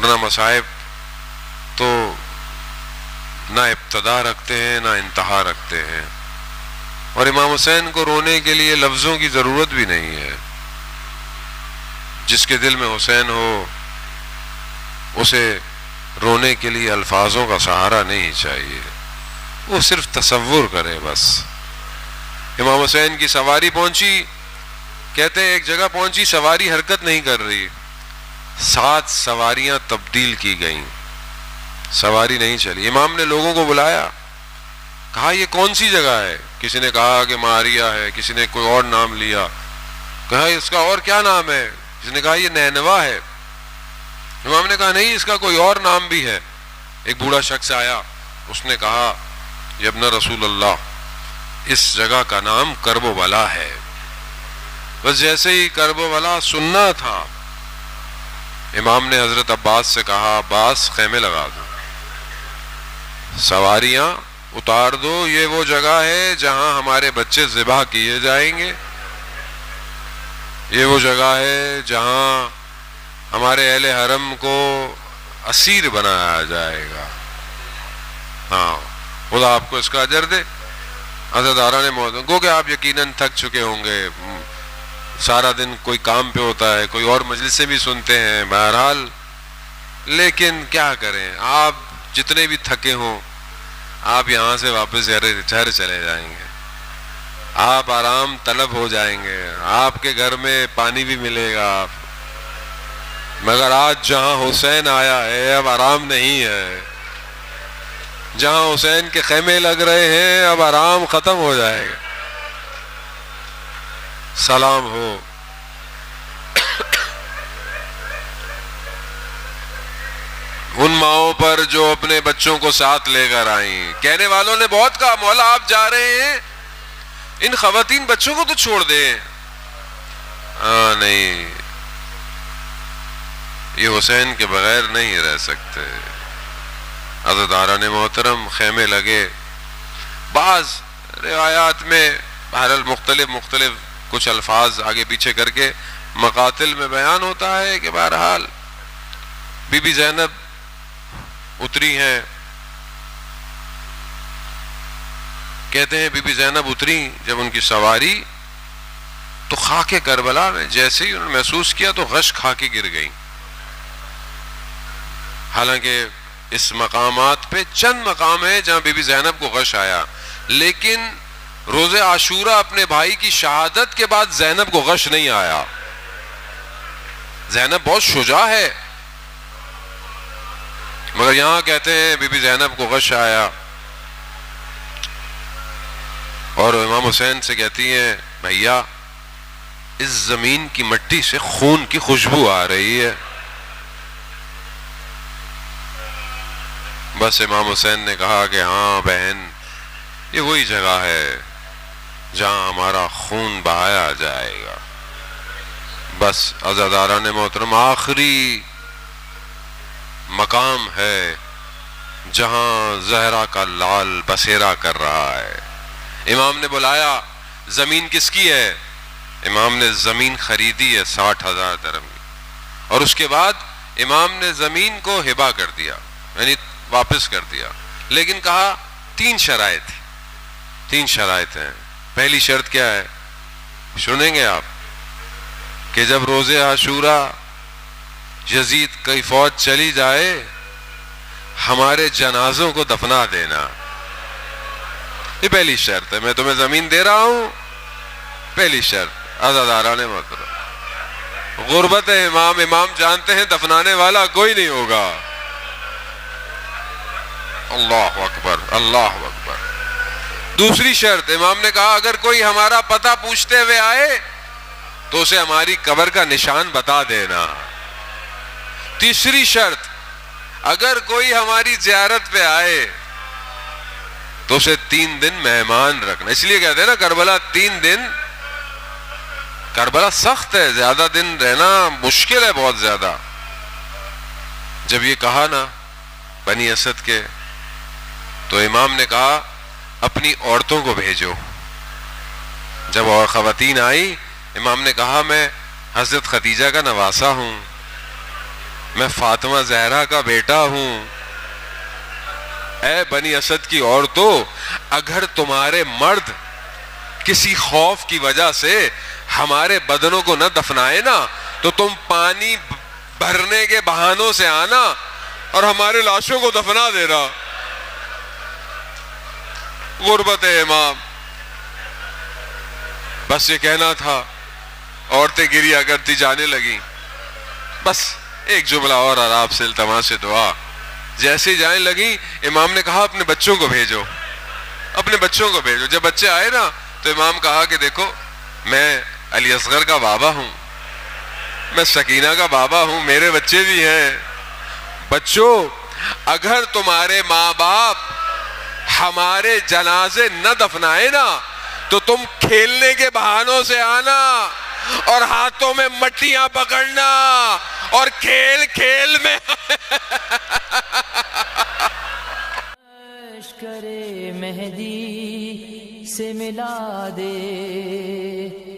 वरना मसाइब तो ना इब्तदा रखते हैं, ना इंतहा रखते हैं। और इमाम हुसैन को रोने के लिए लफ्ज़ों की ज़रूरत भी नहीं है। जिसके दिल में हुसैन हो, उसे रोने के लिए अल्फाजों का सहारा नहीं चाहिए। वो सिर्फ़ तसव्वुर करे बस। इमाम हुसैन की सवारी पहुँची, कहते हैं, एक जगह पहुँची, सवारी हरकत नहीं कर रही। सात सवारियाँ तब्दील की गईं। सवारी नहीं चली। इमाम ने लोगों को बुलाया। कहा, ये कौन सी जगह है? किसी ने कहा कि मारिया है। किसी ने कोई और नाम लिया। कहा, इसका और क्या नाम है? किसी ने कहा, ये नैनवा है। इमाम ने कहा, नहीं, इसका कोई और नाम भी है। एक बूढ़ा शख्स आया। उसने कहा यबन रसूल अल्लाह इस जगह का नाम करबोवला है। बस जैसे ही करबोवला सुनना था इमाम ने हज़रत अब्बास से कहा, अब्बास, खेमे लगा दो। सवारियाँ उतार दो, ये वो जगह है जहाँ हमारे बच्चे जिबा किए जाएँगे। ये वो जगह है जहाँ हमारे अहल हरम को असीर बनाया जाएगा। हाँ खुदा आपको इसका अजर दे। अजदारा ने मौत गो कि आप यकीनन थक चुके होंगे। सारा दिन कोई काम पे होता है, कोई और मजलिसें भी सुनते हैं, बहरहाल। लेकिन क्या करें, आप जितने भी थके हों, आप यहाँ से वापस घर चले जाएँगे। आप आराम तलब हो जाएँगे, आपके घर में पानी भी मिलेगा। आप मगर आज जहाँ हुसैन आया है, अब आराम नहीं है। जहाँ हुसैन के खेमे लग रहे हैं, अब आराम खत्म हो जाएगा। सलाम हो। उन माओ पर जो अपने बच्चों को साथ लेकर आई। कहने वालों ने बहुत कहा, मौला, आप जा रहे हैं? इन खातन बच्चों को तो छोड़ दे। हाँ नहीं। ये हुसैन के बगैर नहीं रह सकते। अजदारा ने मोहतरम खेमे लगे। बाज रिवायात में बहरल मुख्तलिफ़ मुख्तलिफ़ कुछ अल्फाज आगे पीछे करके मकातिल में बयान होता है कि बहरहाल बीबी जैनब उतरी हैं। कहते हैं, बीबी जैनब उतरी जब उनकी सवारी तो खाके करबला में जैसे ही उन्होंने महसूस किया तो गश खाके गिर गई। हालाँकि इस मकामात पे चंद मकाम है जहाँ बीबी जैनब को गश आया, लेकिन रोज़े आशूरा अपने भाई की शहादत के बाद जैनब को गश नहीं आया। जैनब बहुत शुजा है। मगर यहाँ कहते हैं, बीबी जैनब को गश आया। और इमाम हुसैन से कहती है, भैया, इस ज़मीन की मट्टी से खून की खुशबू आ रही है। बस इमाम हुसैन ने कहा कि हाँ बहन, ये वही जगह है। जहाँ हमारा खून बहाया जाएगा। बस अजादारा ने मोहतरम, आखिरी मकाम है जहाँ जहरा का लाल बसेरा कर रहा है। इमाम ने बुलाया, ज़मीन किसकी है? इमाम ने ज़मीन खरीदी है साठ हज़ार दरम। की और उसके बाद इमाम ने ज़मीन को हिबा कर दिया, यानी वापस कर दिया। लेकिन कहा, तीन शराय थी, तीन शराय हैं पहली शर्त क्या है? सुनेंगे आप कि जब रोज़े आशूरा, यजीद कई फौज चली जाए, हमारे जनाजों को दफना देना। ये पहली शर्त है। मैं तुम्हें ज़मीन दे रहा हूँ। पहली शर्त, आजादारा ने मतलब गुर्बत है इमाम। इमाम जानते हैं दफनाने वाला कोई नहीं होगा। अल्लाह अकबर अल्लाह अकबर। दूसरी शर्त, इमाम ने कहा, अगर कोई हमारा पता पूछते हुए आए तो उसे हमारी कबर का निशान बता देना। तीसरी शर्त, अगर कोई हमारी जियारत पे आए तो उसे तीन दिन मेहमान रखना। इसलिए कहते हैं ना, करबला तीन दिन, करबला सख्त है, ज़्यादा दिन रहना मुश्किल है बहुत ज़्यादा। जब ये कहा ना, बनी असद के तो इमाम ने कहा अपनी औरतों को भेजो। जब और खातन आई, इमाम ने कहा, मैं हज़रत खदीजा का नवासा हूँ। मैं फातिमा जहरा का बेटा हूँ। ए बनी असद की औरतों, अगर तुम्हारे मर्द किसी खौफ की वजह से हमारे बदनों को न दफनाए ना तो तुम पानी भरने के बहानों से आना और हमारे लाशों को दफना देना। गुर्बत इमाम। बस ये कहना था, औरतें गिरिया करती जाने लगी। बस एक जुमला और आराब से इल्तमा से दुआ। जैसे जाने लगी, इमाम ने कहा, अपने बच्चों को भेजो। अपने बच्चों को भेजो। जब बच्चे आए ना तो इमाम कहा कि देखो, मैं अली असगर का बाबा हूँ। मैं सकीना का बाबा हूँ। मेरे बच्चे भी हैं। बच्चों, अगर तुम्हारे माँ बाप हमारे जनाजे न दफनाए ना तो तुम खेलने के बहानों से आना और हाथों में मट्टियाँ पकड़ना और खेल खेल में। करे मेहदी से मिला दे।